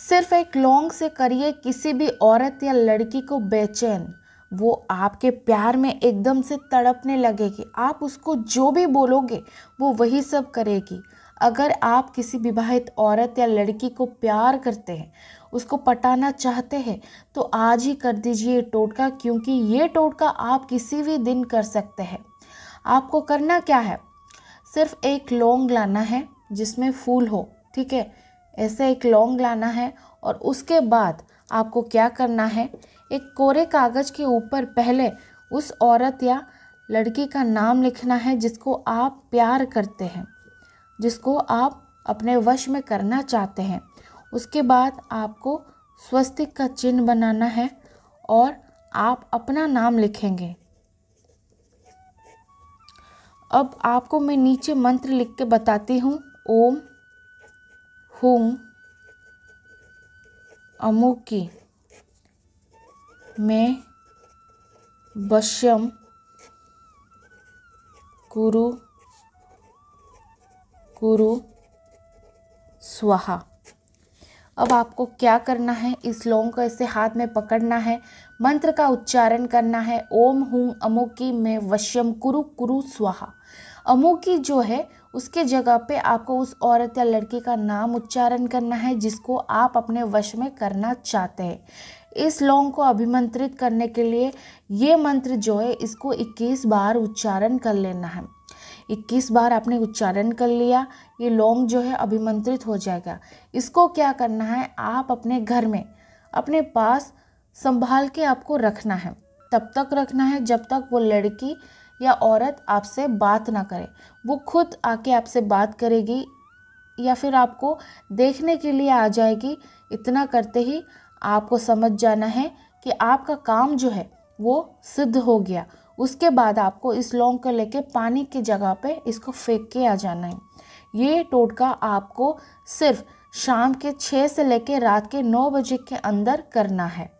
सिर्फ़ एक लौंग से करिए किसी भी औरत या लड़की को बेचैन। वो आपके प्यार में एकदम से तड़पने लगेगी। आप उसको जो भी बोलोगे, वो वही सब करेगी। अगर आप किसी विवाहित औरत या लड़की को प्यार करते हैं, उसको पटाना चाहते हैं तो आज ही कर दीजिए टोटका, क्योंकि ये टोटका आप किसी भी दिन कर सकते हैं। आपको करना क्या है? सिर्फ़ एक लौंग लाना है, जिसमें फूल हो, ठीक है? ऐसे एक लौंग लाना है और उसके बाद आपको क्या करना है? एक कोरे कागज़ के ऊपर पहले उस औरत या लड़की का नाम लिखना है जिसको आप प्यार करते हैं, जिसको आप अपने वश में करना चाहते हैं। उसके बाद आपको स्वस्तिक का चिन्ह बनाना है और आप अपना नाम लिखेंगे। अब आपको मैं नीचे मंत्र लिख के बताती हूँ, ओम हुम अमुकी, मैं वश्यम कुरु कुरु, स्वाहा। अब आपको क्या करना है? इस लौंग को ऐसे हाथ में पकड़ना है। मंत्र का उच्चारण करना है, ओम हूँ अमुकी, में वश्यम कुरु कुरु, स्वाहा। अमुकी जो है, उसके जगह पे आपको उस औरत या लड़की का नाम उच्चारण करना है, जिसको आप अपने वश में करना चाहते हैं। इस लौंग को अभिमंत्रित करने के लिए ये मंत्र जो है, इसको 21 बार उच्चारण कर लेना है। 21 बार आपने उच्चारण कर लिया, ये लौंग जो है, अभिमंत्रित हो जाएगा। इसको क्या करना है, आप अपने घर में, अपने पास संभाल के आपको रखना है। तब तक रखना है, जब तक वो लड़की या औरत आपसे बात ना करे। वो खुद आके आपसे बात करेगी या फिर आपको देखने के लिए आ जाएगी। इतना करते ही आपको समझ जाना है कि आपका काम जो है वो सिद्ध हो गया। उसके बाद आपको इस लौंग को लेके पानी की जगह पे इसको फेंक के आ जाना है। ये टोटका आपको सिर्फ़ शाम के छः से लेके रात के नौ बजे के अंदर करना है।